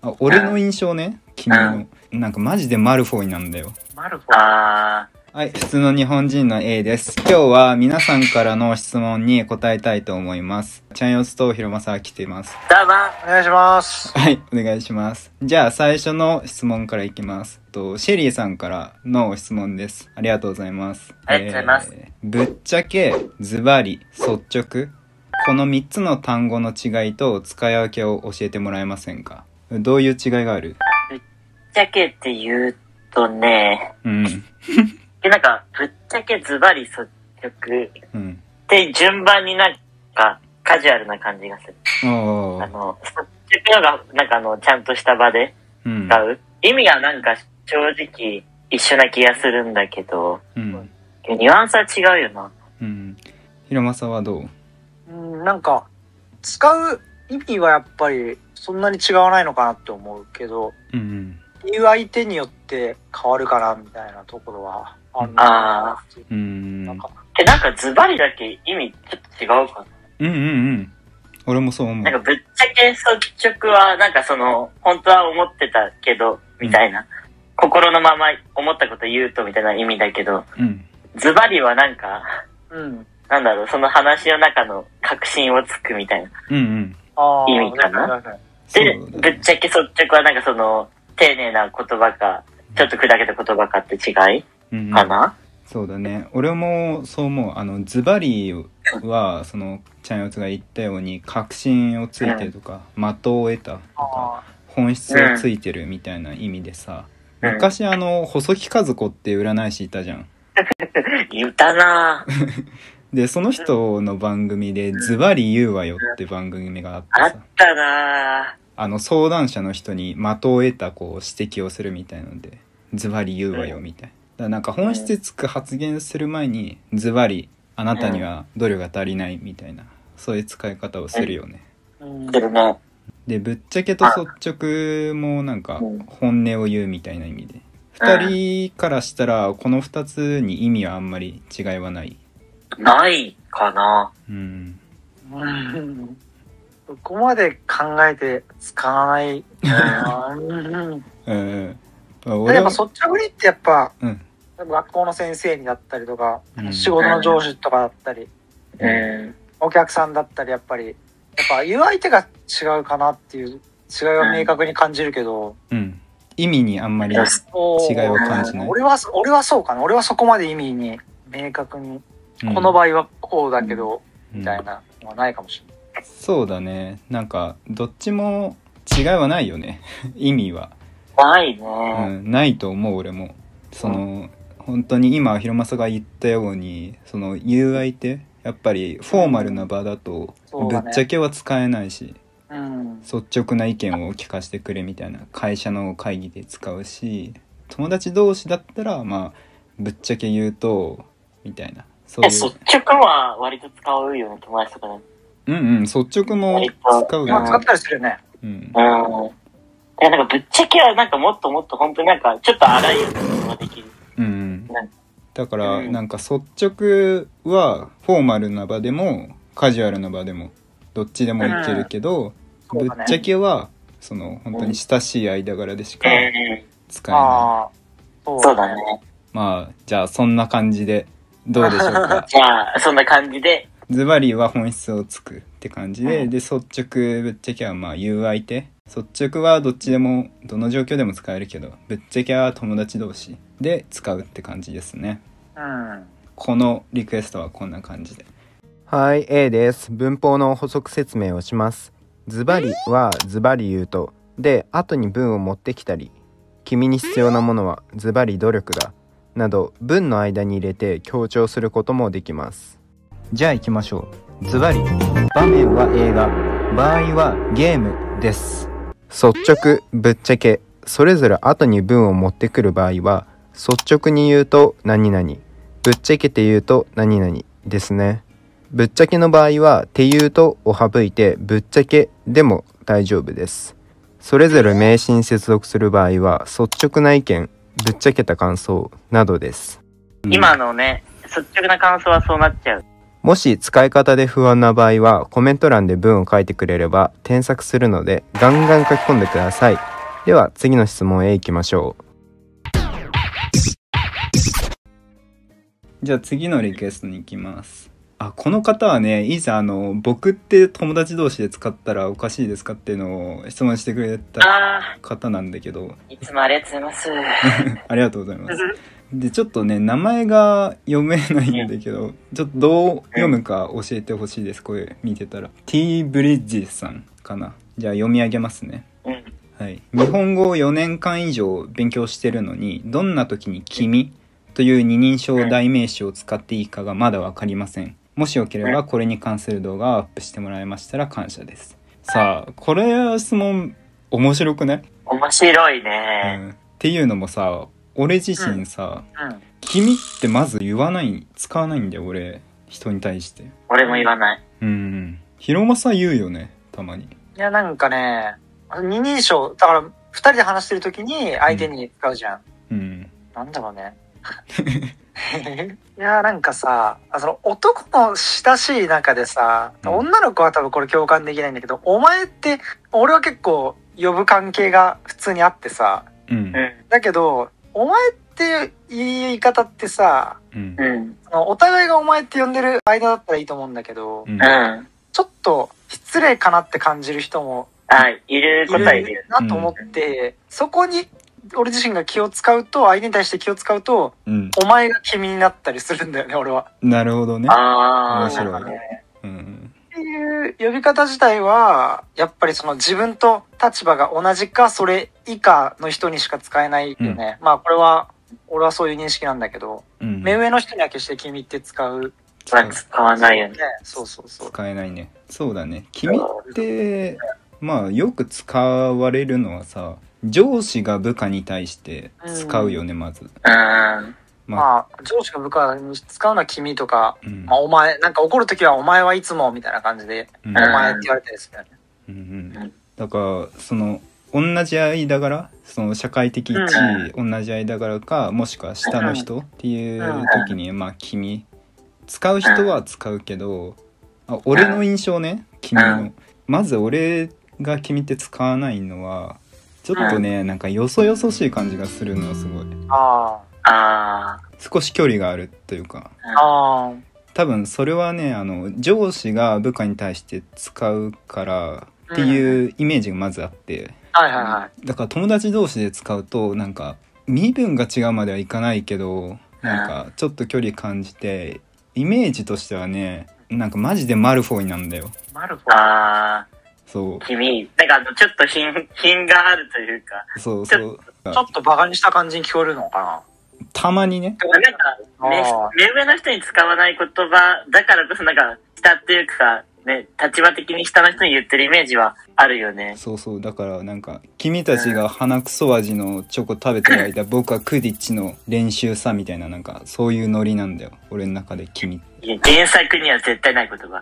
あ俺の印象ね君の、なんかマジでマルフォイなんだよ。マルフォイ。あはい普通の日本人の A です。今日は皆さんからの質問に答えたいと思います。ちゃんよつとひろまさ来てます。ー、どうも。お願いします。はいお願いします。じゃあ最初の質問からいきます。とシェリーさんからの質問です。ありがとうございます。ありがとうございます。えーぶっちゃけズバリ率直？この3つの単語の違いと使い分けを教えてもらえませんか？どういう違いがある？ぶっちゃけって言うとね、うん。でなんか、ぶっちゃけズバリ率直。っうん。て順番になんか、カジュアルな感じがする。あの、率直のが、なんかあの、ちゃんとした場でうん。使う。意味がなんか、正直、一緒な気がするんだけど、うん。ニュアンスは違うよな。うん。ひろまさはどう？うん、なんか、使う意味はやっぱりそんなに違わないのかなって思うけど、うん言う相手によって変わるかなみたいなところはあるのかなっていううんなんか、え、なんかズバリだけ意味ちょっと違うかうんうんうん俺もそう思うな。なんかぶっちゃけ率直は、なんかその、本当は思ってたけど、みたいな。心のまま思ったこと言うとみたいな意味だけど、うんズバリはなんか、うん。なんだろう、その話の中の確信をつくみたいな。うんうん。意味かなで、ぶっちゃけ率直はなんかその、丁寧な言葉か、ちょっと砕けた言葉かって違いうんうん。かな、そうだね。俺もそう思う。あのズバリはそのちゃんよつが言ったように確信をついてるとか的を得たとかあ本質をついてるみたいな意味でさうん。昔あの細木和子って占い師いたじゃん。言ったなぁ。でその人の番組で「ズバリ言うわよ」って番組があってあっさたなあの相談者の人に的を得たこう指摘をするみたいので「ズバリ言うわよ」みたいな。だからなんか本質つく発言する前に「ズバリあなたには努力が足りない」みたいなそういう使い方をするよね。するね。でぶっちゃけと率直もなんかうん本音を言うみたいな意味でうん2人からしたらこの2つに意味はあんまり違いはない。ないかな。うん。うんそこまで考えて使わない。うん。うん。や俺はっぱ率直にってやっぱ、うん。学校の先生にだったりとか、うん。仕事の上司とかだったり、うん。お客さんだったり、やっぱり、やっぱ言う相手が違うかなっていう違いは明確に感じるけど、うん。意味にあんまり違いを感じない。俺は、俺はそうかな。俺はそこまで意味に明確に、うん。この場合はこうだけど、うん。みたいなのはないかもしれない。そうだね。なんかどっちも違いはないよね。意味は、ないね、うん、ないと思う俺も。その本当に今ひろまさが言ったようにその言う相手やっぱりフォーマルな場だとぶっちゃけは使えないし、うん。率直な意見を聞かせてくれみたいな会社の会議で使うし友達同士だったらまあぶっちゃけ言うとみたいなそうえ、いう率直は割と使うよね、友達とかで。うんうん率直も使うよねまあ使ったりするよね。うんうん。いや、なんかぶっちゃけはなんかもっともっと本当になんかちょっと荒いことができる。うんうんなんだからうんなんか率直はフォーマルな場でもカジュアルな場でもどっちでもいけるけど、そうだねぶっちゃけはその本当に親しい間柄でしかうん。使えない、ああ。そそうだね。まあじゃあそんな感じでどうでしょうか？じ ゃあ、そんな感じで、ズバリは本質をつくって感じで、うん。で率直ぶっちゃけはまあ言う相手。率直はどっちでもどの状況でも使えるけどぶっちゃけは友達同士で使うって感じですね。うん。このリクエストはこんな感じで。はい A です。文法の補足説明をします。ズバリはズバリ言うとで後に文を持ってきたり君に必要なものはズバリ努力だなど文の間に入れて強調することもできます。じゃあ行きましょう。ズバリ場面は映画。場合はゲームです。率直ぶっちゃけそれぞれ後に文を持ってくる場合は率直に言うと何々。ぶっちゃけて言うと何々ですね。ぶっちゃけの場合はて言うとを省いてぶっちゃけでも大丈夫です。それぞれ名詞に接続する場合は率直な意見。ぶっちゃけた感想などです。今のね、率直な感想はそうなっちゃう。もし使い方で不安な場合はコメント欄で文を書いてくれれば添削するのでガンガン書き込んでください。では次の質問へ行きましょう。じゃあ次のリクエストに行きますあこの方はね以前あの僕って友達同士で使ったらおかしいですかっていうのを質問してくれたあ方なんだけど。あ、いつもありがとうございます。ありがとうございます。でちょっとね名前が読めないんだけどちょっとどう読むか教えてほしいですこれ見てたら。T ブリッジさんかな。じゃあ読み上げますね。うん。はい、日本語を4年間以上勉強してるのにどんな時に「君」という二人称代名詞を使っていいかがまだ分かりませんもしよければこれに関する動画をアップしてもらえましたら感謝ですさあこれ質問面白くない、面白いうん、ね。っていうのもさ俺自身さうん。「君」ってまず言わない使わないんだよ俺人に対して俺も言わない。うん広間さん言うよねたまにいや、なんかね、二人称、だから、二人で話してる時に相手に使うじゃん。うんなんだろうね。いや、なんかさ、あその男の親しい中でさ、うん女の子は多分これ共感できないんだけど、お前って、俺は結構呼ぶ関係が普通にあってさ、うんうん。だけど、お前って言い方ってさ、うんお互いがお前って呼んでる間だったらいいと思うんだけど、うんうん。ちょっと失礼かなって感じる人もあ、いるいことはいる。るなと思って、そこに俺自身が気を使うと、相手に対して気を使うと、うんお前が君になったりするんだよね、俺は。なるほどねああ、面白いねうんっていう呼び方自体は、やっぱりその自分と立場が同じか、それ以下の人にしか使えないよね。まあこれは、俺はそういう認識なんだけど、うん目上の人には決して君って使う。まあ使わないよね。そうそうそう。使えないねそうだね君ってまあよく使われるのはさ上司が部下に対して使うよねまず。うん。まあ。まあ、上司が部下に使うのは君とか、うん。まあお前、なんか怒るときはお前はいつもみたいな感じで、うん。お前って言われたりするよね。うんうんだからその同じ間柄？その社会的地位同じ間柄かもしくは下の人？っていう時にまあ君。使う人は使うけどあ俺の印象ね君の。まず俺が君って使わないのはちょっとねなんかよそよそしい感じがするのすごいああ少し距離があるというかあ。多分それはねあの上司が部下に対して使うからっていうイメージがまずあってはいはいはい。だから友達同士で使うとなんか身分が違うまではいかないけどなんかちょっと距離感じてイメージとしてはねなんかマジでマルフォイなんだよマルフあ。ォああ。そう。君、なんかあの、ちょっと品、品があるというか、そうそう。ちょっとバカにした感じに聞こえるのかたまにね。なんか、目上の人に使わない言葉だからこそなんか、下っていうか、ね、立場的に下の人に言ってるイメージはあるよね。そうそうだからなんか君たちが鼻くそ味のチョコ食べてる間僕はクディッチの練習さみたいななんかそういうノリなんだよ俺の中で君いや原作には絶対ない言葉。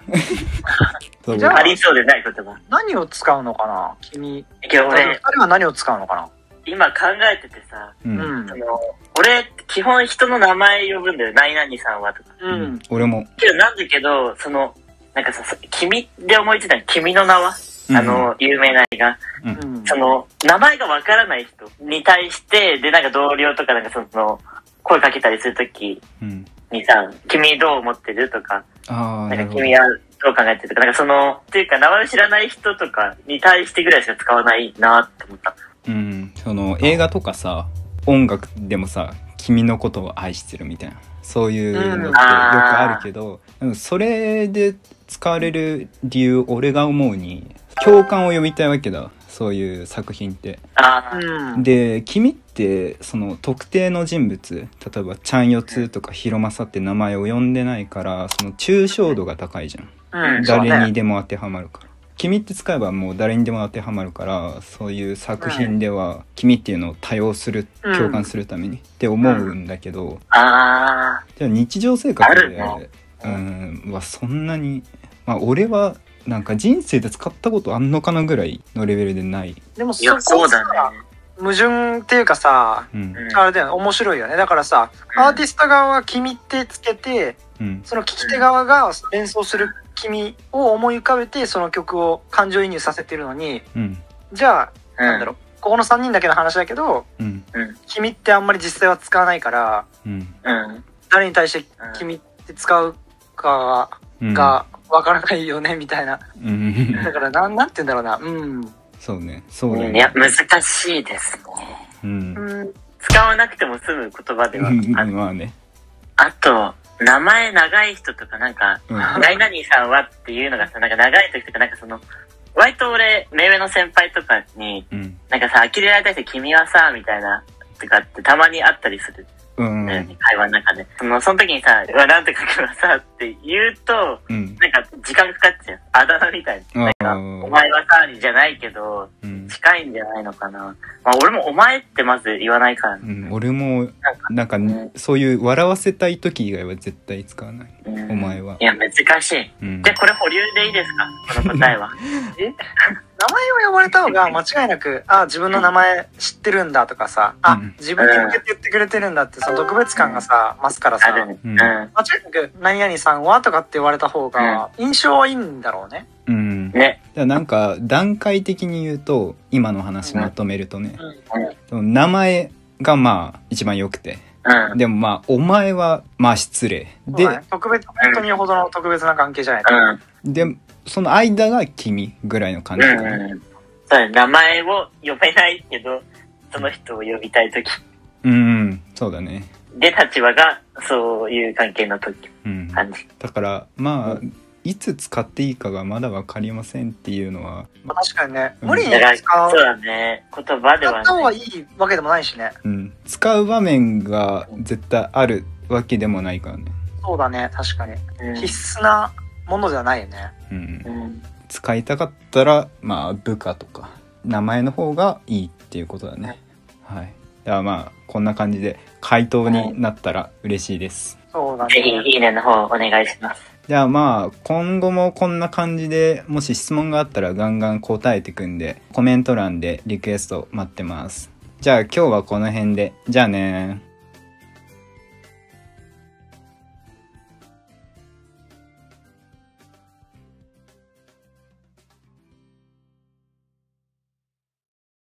ありそうでない言葉。な何を使うのかな？君。けど二俺、人は何を使うのか今考えててさ、う、なん俺、基本人の名前呼ぶんだよ。何々さんはとか。ううんん。俺もけどなんだけど、その、なんかさ、さ君で思いついたの君の名は、あの、有名な映画。うん。その、名前がわからない人に対して、で、なんか同僚とかなんかその、声かけたりするときうんにさ、君どう思ってるとか、なんか君はどう考えてるとか、なんかその、っていうか名前知らない人とかに対してぐらいしか使わないなって思った。うん、その映画とかさ音楽でもさ「君のことを愛してる」みたいなそういうのってよくあるけど、うんそれで使われる理由俺が思うに共感を読みたいわけだそういう作品って。で君ってその特定の人物例えばちゃんよつとかひろまさって名前を呼んでないからその抽象度が高いじゃん。うん。誰にね。でも当てはまるから。君って使えばもう誰にでも当てはまるからそういう作品では君っていうのを多用する、うん共感するためにって思うんだけど、あじゃあ日常生活でねうん。はそんなにまあ俺はなんか人生で使ったことあんのかなぐらいのレベルでない。でもそこさそうだね。矛盾っていうかさ、うん。うんあれだよね、面白いよね。だからさ、アーティスト側は君ってつけて、うん。その聞き手側が演奏する君を思い浮かべて、その曲を感情移入させてるのに、うんじゃあ、うんなんだろう、ここの3人だけの話だけど、うん君ってあんまり実際は使わないから、うんうん。誰に対して君って使うかうんがわからないよね、みたいな。うんだから、なん、なんて言うんだろうな。うん。そうねそうだうんいやね、難しいですね。うんうん。使わなくても済む言葉ではうんある。まあねあと、名前長い人とかなんか、うん。何々さんはっていうのがさ、なんか長い時とかなんかその、割と俺、目上の先輩とかに、うん。なんかさ、呆れられたりして君はさ、みたいな、とかってたまにあったりする。うん。会話の中で。その、その時にさ、うわ、なんとか君はさ、って言うと、うん。なんか時間かかっちゃう。あだ名みたいな。なんか、うんお前はさ、じゃないけど、うん近いんじゃないのかな。まあ俺もお前ってまず言わないからね。うん俺もなんかなんかそういう笑わせたい時以外は絶対使わない。うん。お前は。いや、難しい。うん。で、これ保留でいいですか？この答えは。名前を呼ばれた方が間違いなく、あ、自分の名前知ってるんだとかさ、あうん、自分に向けて言ってくれてるんだって、その特別感がさ、増すからさ。間違いなく、何々さんはとかって言われた方が、印象はいいんだろうね。うんだかなんか段階的に言うと今の話まとめるとねうん。名前がまあ一番良くてうん。でもまあお前はまあ失礼で特別、本当によほどの特別な関係じゃないと。うん。でその間が君ぐらいの感じうん。そうだね名前を呼べないけど、その人を呼びたいとき。うんそうだねで、立場がそういう関係の時うん感じ。だからまあいつ使っていいかがまだ分かりませんっていうのは、まあ確かにね、うん無理に使う、そうだね。言葉では使った方がね。いいわけでもないしね。うん、使う場面が絶対あるわけでもないからね、そうだね、確かに。うん必須なものではないよね。うんう、ん。使いたかったらまあ部下とか名前の方がいいっていうことだねはいだからまあこんな感じで回答になったら嬉しいですそうだぜひ、ね。いいねの方お願いします。じゃあまあ今後もこんな感じでもし質問があったらガンガン答えてくんでコメント欄でリクエスト待ってます。じゃあ今日はこの辺で。じゃあね